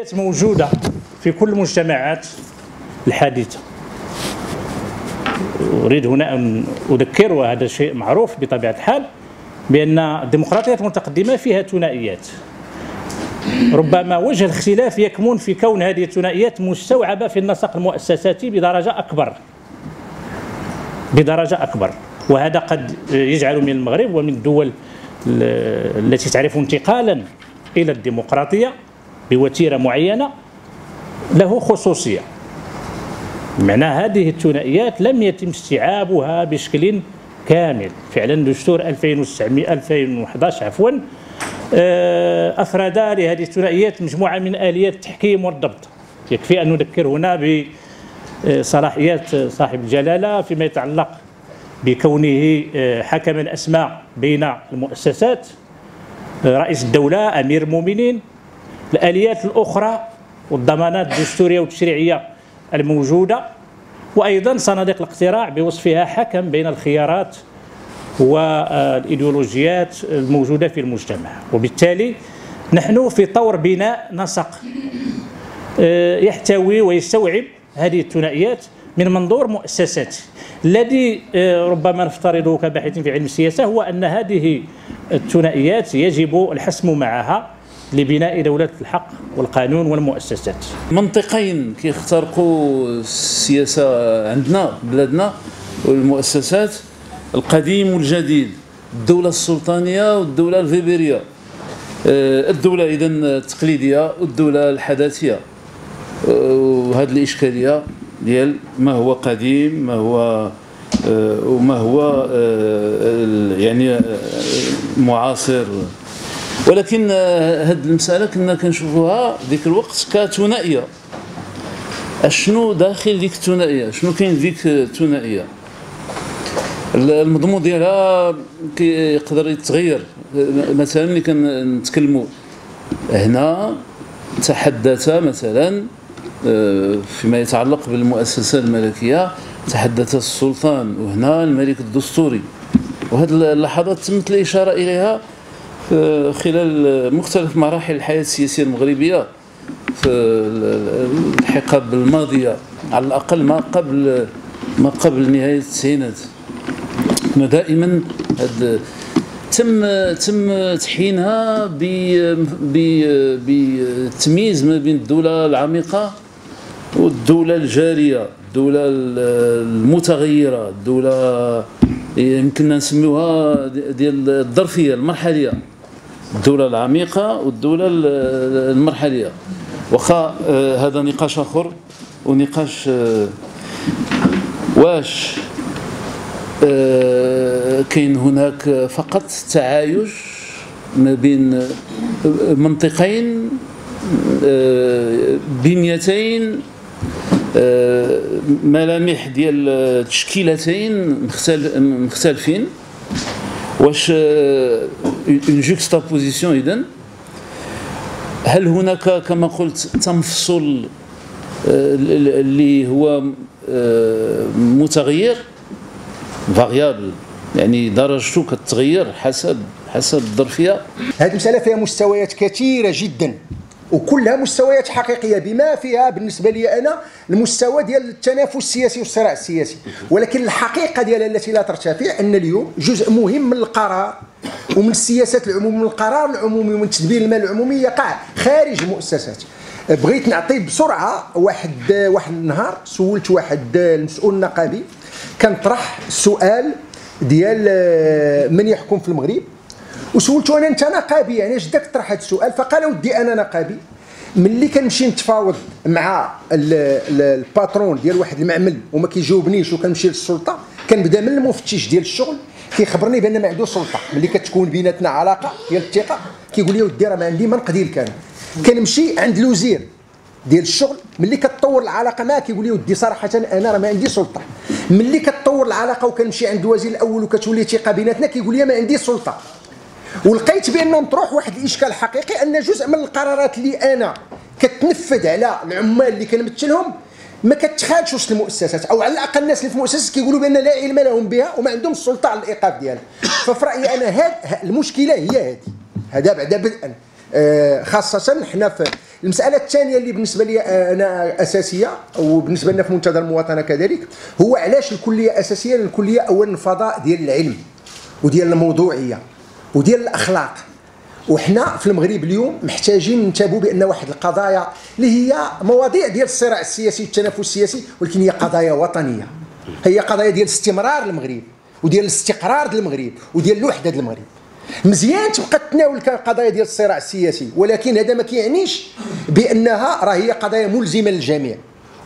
الثنائيات موجودة في كل المجتمعات الحديثة أريد هنا أن أذكر وهذا شيء معروف بطبيعة الحال بأن الديمقراطيات المتقدمة فيها ثنائيات. ربما وجه الاختلاف يكمن في كون هذه الثنائيات مستوعبة في النسق المؤسساتي بدرجة أكبر. بدرجة أكبر. وهذا قد يجعل من المغرب ومن الدول التي تعرف انتقالا إلى الديمقراطية بوتيرة معينة له خصوصية. معنى هذه الثنائيات لم يتم استيعابها بشكل كامل. فعلا دستور 2011 عفوا آه، أفرد لهذه الثنائيات مجموعة من آليات التحكيم والضبط. يكفي أن نذكر هنا بصلاحيات صاحب الجلالة فيما يتعلق بكونه آه، حكم الأسماء بين المؤسسات. رئيس الدولة أمير المؤمنين الآليات الأخرى والضمانات الدستورية والتشريعية الموجودة وأيضا صناديق الاقتراع بوصفها حكم بين الخيارات والإيديولوجيات الموجودة في المجتمع. وبالتالي نحن في طور بناء نسق آه، يحتوي ويستوعب هذه الثنائيات من منظور مؤسساتي الذي آه، ربما نفترضه كباحث في علم السياسة هو أن هذه الثنائيات يجب الحسم معها. لبناء دولة الحق والقانون والمؤسسات. منطقين كيخترقوا السياسة عندنا بلادنا والمؤسسات القديم والجديد. الدولة السلطانية والدولة الفيبرية. آه، الدولة إذا التقليدية والدولة الحداثية. آه، وهذه الإشكالية ديال ما هو قديم ما هو آه، وما هو يعني معاصر. ولكن هذه المسألة كنا كنشوفوها ذيك الوقت كثنائية أشنو داخل ديك الثنائية؟ شنو كاين ديك الثنائية؟ المضمون ديالها يقدر يتغير. مثلا ملي كنتكلموا هنا تحدث مثلا آه، فيما يتعلق بالمؤسسة الملكية تحدث السلطان وهنا الملك الدستوري. وهذه اللحظات تمت الإشارة إليها خلال مختلف مراحل الحياة السياسية المغربية في الحقب الماضية على الأقل ما قبل ما قبل نهاية التسعينات. كنا دائما تم تم تحيينها بتمييز ما بين الدولة العميقة والدولة الجارية الدولة المتغيرة الدولة يمكننا نسميوها ديال الظرفية المرحلية. الدولة العميقة والدولة المرحلية. واخا آه، هذا نقاش آخر ونقاش آه، واش آه، كاين هناك فقط تعايش ما بين منطقين بنيتين ملامح ديال تشكيلتين مختلفين. واش une juxtaposition اذا هل هناك كما قلت تمفصل اللي هو متغير؟ فاريابل يعني درجته كتغير حسب حسب الظرفية. هذه المسألة فيها مستويات كثيرة جدا. وكلها مستويات حقيقية بما فيها بالنسبة لي أنا المستوى ديال التنافس السياسي والصراع السياسي. ولكن الحقيقة ديالها التي لا ترتفع أن اليوم جزء مهم من القرار ومن السياسات العموميه من القرار العمومي ومن تدبير المال العمومي يقع خارج المؤسسات بغيت نعطي بسرعة واحد واحد النهار سولت واحد المسؤول النقابي كنطرح السؤال ديال آه، من يحكم في المغرب؟ وسولته أنا انت نقابي يعني اش داك طرح هذا السؤال؟ فقال ودي أنا نقابي. ملي كنمشي نتفاوض مع الباترون ديال واحد المعمل وما كيجاوبنيش وكنمشي للسلطة كنبدا من المفتش ديال الشغل كيخبرني بأن ما عنده سلطة. ملي كتكون بيناتنا علاقة ديال الثقة كيقول لي ودي راه ما عندي ما نقدر كان كنمشي عند الوزير ديال الشغل ملي كتطور العلاقة معاه كيقول لي ودي صراحة أنا راه ما عندي سلطة. ملي كتطور العلاقة وكنمشي عند الوزير الأول وكتولي ثقة بيناتنا كيقول لي ما عندي سلطة. ولقيت بان نطرح واحد الإشكال حقيقي أن جزء من القرارات اللي أنا كتنفذ على العمال اللي كنمثلهم ما كتخالش وسط المؤسسات أو على الأقل الناس اللي في المؤسسات كيقولوا بأن لا علم لهم بها وما عندهم السلطة على الإيقاف ديالها. ففي رأيي أنا هاد المشكلة هي هذه. هذا بعدا بدءا آه، خاصة حنا في المسألة الثانية اللي بالنسبة لي أنا أساسية وبالنسبه لنا في منتدى المواطنة كذلك هو علاش الكلية أساسية الكليه اولا الفضاء ديال العلم وديال الموضوعية. وديال الأخلاق. وحنا في المغرب اليوم محتاجين ننتبهوا بأن واحد القضايا اللي هي مواضيع ديال الصراع السياسي والتنافس السياسي ولكن هي قضايا وطنية. هي قضايا ديال استمرار المغرب وديال الاستقرار المغرب وديال الوحدة المغرب. مزيان تبقى تناول القضايا ديال الصراع السياسي ولكن هذا ما كيعنيش بأنها راه هي قضايا ملزمة للجميع.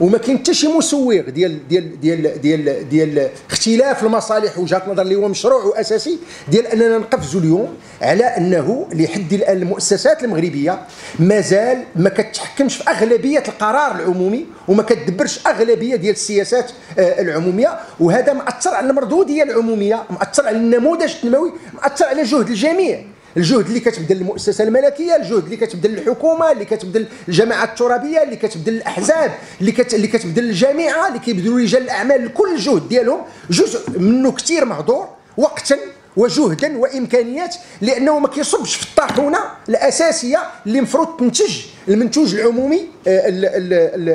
وما كاين حتى شي مسوغ ديال ديال ديال ديال ديال اختلاف المصالح وجهات نظر اللي هو مشروع وأساسي ديال أننا نقفزوا اليوم على أنه لحد الآن المؤسسات المغربية مازال ما كتحكمش في أغلبية القرار العمومي وما كتدبرش أغلبية ديال السياسات آه، العمومية. وهذا مأثر على المردودية العمومية مأثر على النموذج التنموي مأثر على جهد الجميع. الجهد اللي كتبذل المؤسسة الملكية الجهد اللي كتبذل الحكومة اللي كتبذل الجماعات الترابية اللي كتبذل الأحزاب اللي كت... اللي كتبذل الجامعة اللي كيبذلوا رجال الأعمال كل الجهد ديالهم جزء منه كثير مهدور وقتا وجهدا وإمكانيات لأنه ما كيصبش في الطاحونة الأساسية اللي المفروض تنتج المنتوج العمومي آه،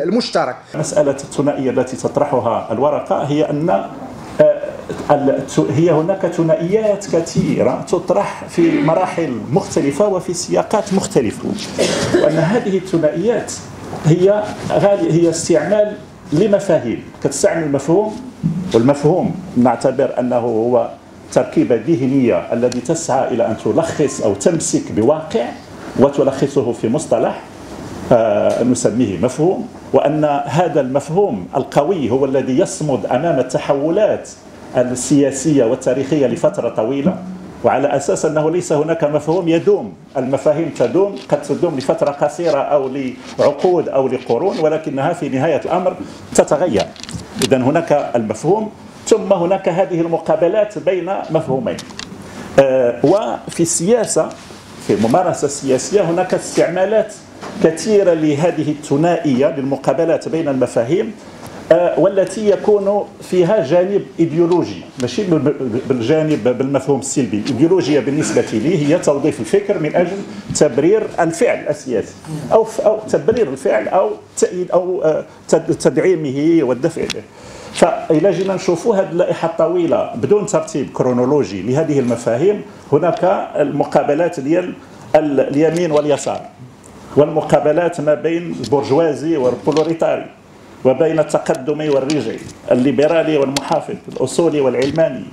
المشترك. مساله الثنائية التي تطرحها الورقة هي أن هي هناك ثنائيات كثيرة تطرح في مراحل مختلفة وفي سياقات مختلفة. وأن هذه الثنائيات هي هي استعمال لمفاهيم. كتستعمل مفهوم والمفهوم نعتبر أنه هو تركيبة ذهنية الذي تسعى إلى أن تلخص أو تمسك بواقع وتلخصه في مصطلح آه نسميه مفهوم. وأن هذا المفهوم القوي هو الذي يصمد أمام التحولات السياسية والتاريخية لفترة طويلة وعلى أساس أنه ليس هناك مفهوم يدوم المفاهيم تدوم قد تدوم لفترة قصيرة أو لعقود أو لقرون ولكنها في نهاية الأمر تتغير. إذا هناك المفهوم ثم هناك هذه المقابلات بين مفهومين. آه، وفي السياسة في الممارسة السياسية هناك استعمالات كثيرة لهذه الثنائية للمقابلات بين المفاهيم والتي يكون فيها جانب إيديولوجي ماشي؟ بالجانب بالمفهوم السلبي. الايديولوجيا بالنسبة لي هي توظيف الفكر من أجل تبرير الفعل السياسي أو أو تبرير الفعل أو تأييد أو آه، تدعيمه والدفع به فإلى جينا نشوفوا هذه اللائحة الطويلة بدون ترتيب كرونولوجي لهذه المفاهيم هناك المقابلات ديال اليمين واليسار والمقابلات ما بين البرجوازي والبروليتاري. وبين التقدمي والرجعي الليبرالي والمحافظ الأصولي والعلماني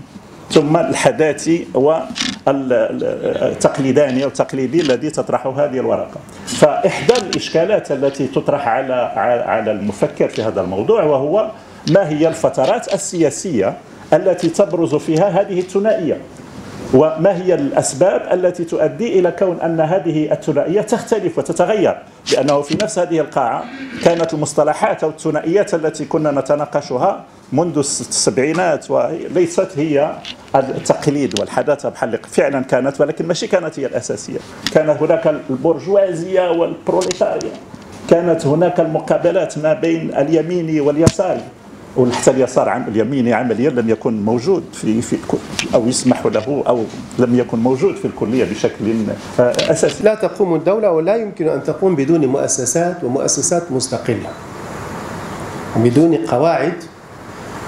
ثم الحداثي والتقليداني أو التقليدي الذي تطرحه هذه الورقة. فإحدى الإشكالات التي تطرح على على المفكر في هذا الموضوع وهو ما هي الفترات السياسية التي تبرز فيها هذه الثنائية. وما هي الأسباب التي تؤدي إلى كون أن هذه الثنائية تختلف وتتغير؟ لأنه في نفس هذه القاعة كانت المصطلحات أو الثنائيات التي كنا نتناقشها منذ السبعينات وليست هي التقليد والحداثة بحال فعلا كانت ولكن ماشي كانت هي الأساسية. كان هناك البرجوازية والبروليتاريا كانت هناك المقابلات ما بين اليمين واليسار وحتى اليسار اليميني عمليا لم يكن موجود في في أو يسمح له أو لم يكن موجود في الكلية بشكل آه، أساسي. لا تقوم الدولة ولا يمكن أن تقوم بدون مؤسسات ومؤسسات مستقلة. وبدون قواعد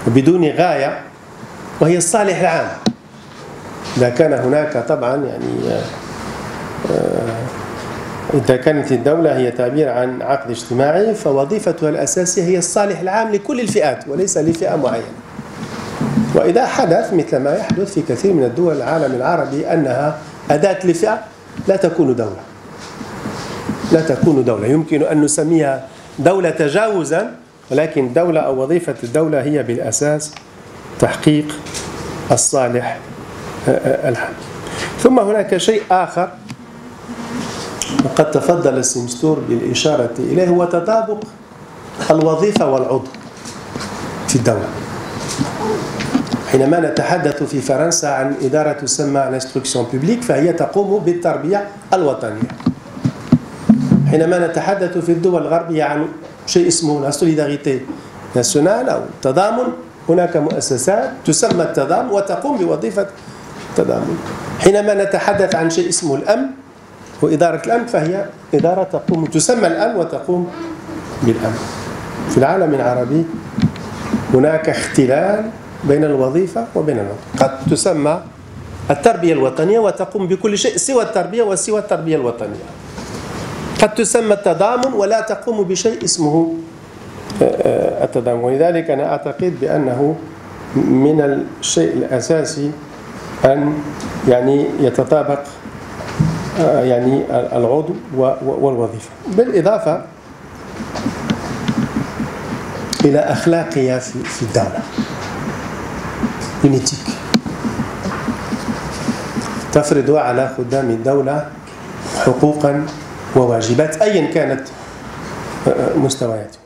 وبدون غاية وهي الصالح العام. إذا كان هناك طبعا يعني آه، آه، إذا كانت الدولة هي تعبير عن عقد اجتماعي فوظيفتها الأساسية هي الصالح العام لكل الفئات وليس لفئة معينة. وإذا حدث مثل ما يحدث في كثير من الدول العالم العربي أنها أداة لفئة لا تكون دولة. لا تكون دولة. يمكن أن نسميها دولة تجاوزا ولكن دولة أو وظيفة الدولة هي بالأساس تحقيق الصالح العام ثم هناك شيء آخر وقد تفضل السمستور بالإشارة إليه هو تطابق الوظيفة والعضو في الدولة. حينما نتحدث في فرنسا عن إدارة تسمى ال instruction publique فهي تقوم بالتربية الوطنية. حينما نتحدث في الدول الغربية عن شيء اسمه لا ناسيونال أو التضامن هناك مؤسسات تسمى التضامن وتقوم بوظيفة التضامن. حينما نتحدث عن شيء اسمه الأمن وإدارة الأمن فهي إدارة تقوم تسمى الأمن وتقوم بالأمن. في العالم العربي هناك اختلال بين الوظيفة وبين الوطن. قد تسمى التربية الوطنية وتقوم بكل شيء سوى التربية وسوى التربية الوطنية. قد تسمى التضامن ولا تقوم بشيء اسمه آه، آه، التضامن. ولذلك أنا أعتقد بأنه من الشيء الأساسي أن يعني يتطابق يعني العضو والوظيفة. بالإضافة إلى أخلاقية في الدولة. يونيتيك تفرض على خدام الدولة حقوقا وواجبات أيا كانت مستوياتهم